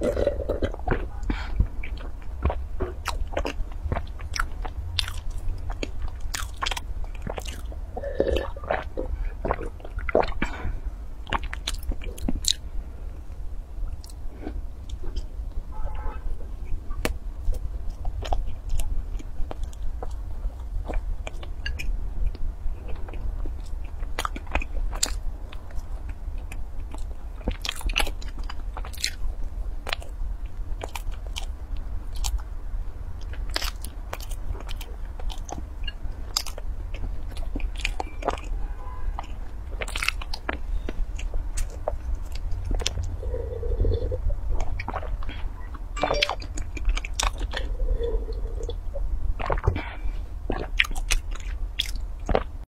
Yeah.